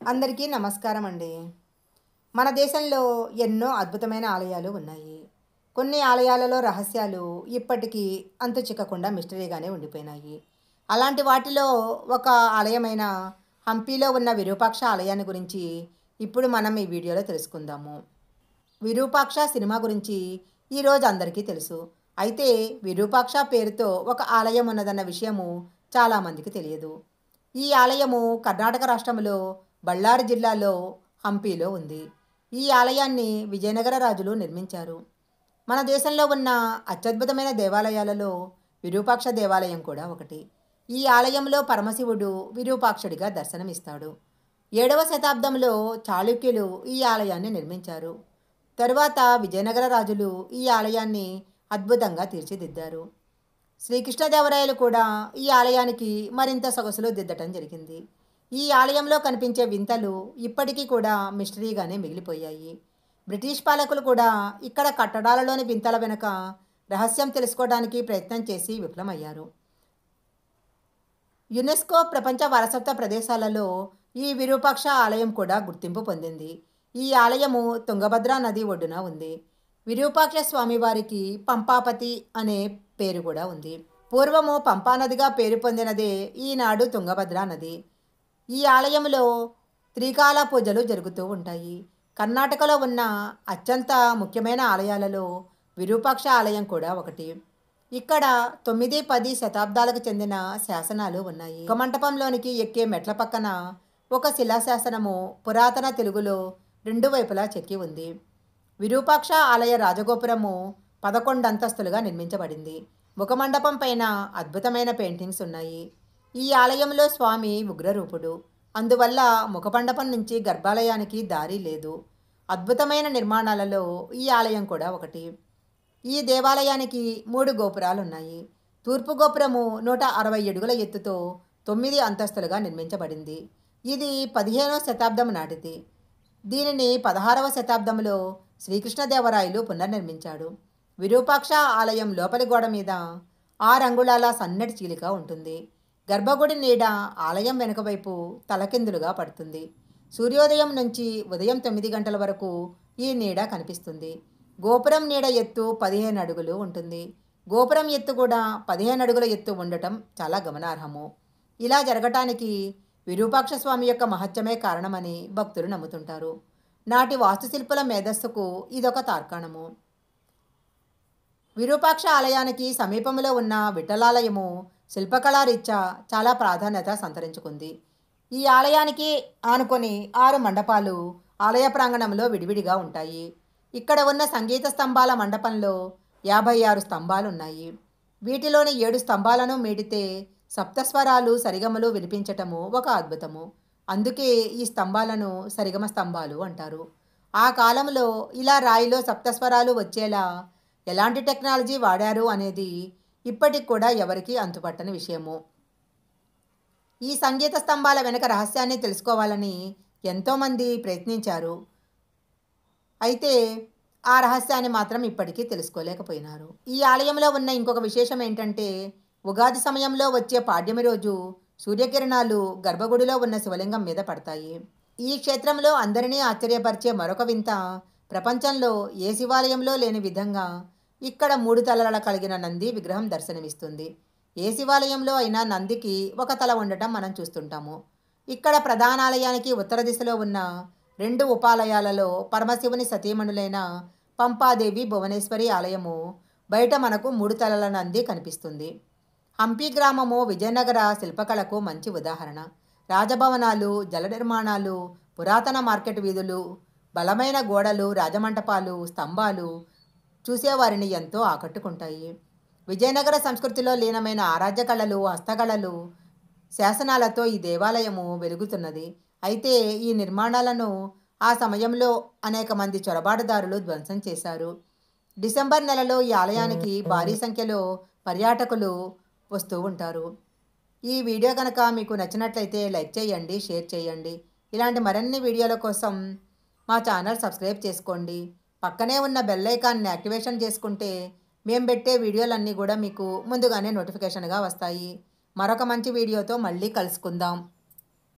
అందరికీ నమస్కారం అండి. మన దేశంలో ఎన్నో అద్భుతమైన ఆలయాలు ఉన్నాయి. కొన్ని ఆలయాలలో రహస్యాలు ఇప్పటికీ అంతు చిక్కకుండా మిస్టరీగానే ఉండిపోయినాయి. అలాంటి వాటిలో ఒక ఆలయమైన హంపీలో ఉన్న విరూపాక్ష ఆలయాన్ని గురించి ఇప్పుడు మనం ఈ వీడియోలో తెలుసుకుందాము. విరూపాక్ష సినిమా గురించి ఈరోజు అందరికీ తెలుసు. అయితే విరూపాక్ష పేరుతో ఒక ఆలయం ఉన్నదన్న విషయము చాలామందికి తెలియదు. ఈ ఆలయము కర్ణాటక రాష్ట్రంలో బళ్ళారి జిల్లాలో హంపీలో ఉంది. ఈ ఆలయాన్ని విజయనగర రాజులు నిర్మించారు. మన దేశంలో ఉన్న అత్యద్భుతమైన దేవాలయాలలో విరూపాక్ష దేవాలయం కూడా ఒకటి. ఈ ఆలయంలో పరమశివుడు విరూపాక్షుడిగా దర్శనమిస్తాడు. ఏడవ శతాబ్దంలో చాళుక్యులు ఈ ఆలయాన్ని నిర్మించారు. తరువాత విజయనగర రాజులు ఈ ఆలయాన్ని అద్భుతంగా తీర్చిదిద్దారు. శ్రీకృష్ణదేవరాయలు కూడా ఈ ఆలయానికి మరింత సొగసులు దిద్దటం జరిగింది. ఈ ఆలయంలో కనిపించే వింతలు ఇప్పటికీ కూడా మిస్టరీగానే మిగిలిపోయాయి. బ్రిటిష్ పాలకులు కూడా ఇక్కడ కట్టడాలలోని వింతల వెనుక రహస్యం తెలుసుకోవడానికి ప్రయత్నం చేసి విఫలమయ్యారు. యునెస్కో ప్రపంచ వారసత్వ ప్రదేశాలలో ఈ విరూపాక్ష ఆలయం కూడా గుర్తింపు పొందింది. ఈ ఆలయము తుంగభద్ర నది ఒడ్డున ఉంది. విరూపాక్ష స్వామివారికి పంపాపతి అనే పేరు కూడా ఉంది. పూర్వము పంపానదిగా పేరు పొందినదే ఈనాడు తుంగభద్రా నది. ఈ ఆలయంలో త్రికాల పూజలు జరుగుతూ ఉంటాయి. కర్ణాటకలో ఉన్న అత్యంత ముఖ్యమైన ఆలయాలలో విరూపాక్ష ఆలయం కూడా ఒకటి. ఇక్కడ తొమ్మిది పది శతాబ్దాలకు చెందిన శాసనాలు ఉన్నాయి. ఒక మంటపంలోనికి ఎక్కే మెట్ల పక్కన ఒక శిలాశాసనము పురాతన తెలుగులో రెండు వైపులా చెక్కి ఉంది. విరూపాక్ష ఆలయ రాజగోపురము పదకొండు అంతస్తులుగా నిర్మించబడింది. ముఖమండపం పైన అద్భుతమైన పెయింటింగ్స్ ఉన్నాయి. ఈ ఆలయంలో స్వామి ఉగ్రరూపుడు. అందువల్ల ముఖమండపం నుంచి గర్భాలయానికి దారి లేదు. అద్భుతమైన నిర్మాణాలలో ఈ ఆలయం కూడా ఒకటి. ఈ దేవాలయానికి మూడు గోపురాలు ఉన్నాయి తూర్పు గోపురము నూట అరవై అడుగుల ఎత్తుతో తొమ్మిది అంతస్తులుగా నిర్మించబడింది. ఇది పదిహేనవ శతాబ్దం నాటిది. దీనిని పదహారవ శతాబ్దంలో శ్రీకృష్ణదేవరాయలు పునర్నిర్మించాడు. విరూపాక్ష ఆలయం లోపలి గోడ మీద ఆరు అంగుళాల సన్నటి చీలిక ఉంటుంది. గర్భగుడి నీడ ఆలయం వెనుకవైపు తలకిందులుగా పడుతుంది. సూర్యోదయం నుంచి ఉదయం తొమ్మిది గంటల వరకు ఈ నీడ కనిపిస్తుంది. గోపురం నీడ ఎత్తు పదిహేను అడుగులు ఉంటుంది. గోపురం ఎత్తు కూడా పదిహేను అడుగుల ఎత్తు ఉండటం చాలా గమనార్హము. ఇలా జరగటానికి విరూపాక్ష స్వామి యొక్క మహత్యమే కారణమని భక్తులు నమ్ముతుంటారు. నాటి వాస్తుశిల్పుల మేధస్సుకు ఇదొక తార్కాణము. విరూపాక్ష ఆలయానికి సమీపంలో ఉన్న విఠలాలయము శిల్పకళారీత్యా చాలా ప్రాధాన్యత సంతరించుకుంది. ఈ ఆలయానికి ఆనుకొని ఆరు మండపాలు ఆలయ ప్రాంగణంలో విడివిడిగా ఉంటాయి. ఇక్కడ ఉన్న సంగీత స్తంభాల మండపంలో యాభై ఆరు స్తంభాలు ఉన్నాయి వీటిలోని ఏడు స్తంభాలను మీడితే సప్తస్వరాలు సరిగమలు వినిపించటము ఒక అద్భుతము. అందుకే ఈ స్తంభాలను సరిగమ స్తంభాలు అంటారు. ఆ కాలంలో ఇలా రాయిలో సప్తస్వరాలు వచ్చేలా ఎలాంటి టెక్నాలజీ వాడారు అనేది ఇప్పటికి కూడా ఎవరికీ అంతుపట్టని విషయము. ఈ సంగీత స్తంభాల వెనుక రహస్యాన్ని తెలుసుకోవాలని ఎంతోమంది ప్రయత్నించారు. అయితే ఆ రహస్యాన్ని మాత్రం ఇప్పటికీ తెలుసుకోలేకపోయినారు. ఈ ఆలయంలో ఉన్న ఇంకొక విశేషం ఏంటంటే ఉగాది సమయంలో వచ్చే పాడ్యమి రోజు సూర్యకిరణాలు గర్భగుడిలో ఉన్న శివలింగం మీద పడతాయి. ఈ క్షేత్రంలో అందరినీ ఆశ్చర్యపరిచే మరొక వింత ప్రపంచంలో ఏ శివాలయంలో లేని విధంగా ఇక్కడ మూడు తలల కలిగిన నంది విగ్రహం దర్శనమిస్తుంది. ఏ శివాలయంలో అయినా నందికి ఒక తల ఉండటం మనం చూస్తుంటాము. ఇక్కడ ప్రధానాలయానికి ఉత్తర దిశలో ఉన్న రెండు ఉపాలయాలలో పరమశివుని సతీమణులైన పంపాదేవి భువనేశ్వరి ఆలయము బయట మనకు మూడు తలల నంది కనిపిస్తుంది. హంపి గ్రామము విజయనగర శిల్పకళకు మంచి ఉదాహరణ. రాజభవనాలు జల నిర్మాణాలు పురాతన మార్కెట్ వీధులు బలమైన గోడలు రాజమంటపాలు స్తంభాలు చూసేవారిని ఎంతో ఆకట్టుకుంటాయి. విజయనగర సంస్కృతిలో లీనమైన ఆరాధ్య కళలు హస్తకళలు శాసనాలతో ఈ దేవాలయము వెలుగుతున్నది. అయితే ఈ నిర్మాణాలను ఆ సమయంలో అనేక మంది చొరబాటుదారులు ధ్వంసం చేశారు. డిసెంబర్ నెలలో ఈ ఆలయానికి భారీ సంఖ్యలో పర్యాటకులు వస్తూ ఉంటారు. ఈ వీడియో కనుక మీకు నచ్చినట్లయితే లైక్ చేయండి షేర్ చేయండి. ఇలాంటి మరిన్ని వీడియోల కోసం మా ఛానల్ సబ్స్క్రైబ్ చేసుకోండి. పక్కనే ఉన్న బెల్ ఐకాన్ని యాక్టివేషన్ చేసుకుంటే మేము పెట్టే వీడియోలన్నీ కూడా మీకు ముందుగానే నోటిఫికేషన్గా వస్తాయి. మరొక మంచి వీడియోతో మళ్ళీ కలుసుకుందాం.